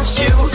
wants you.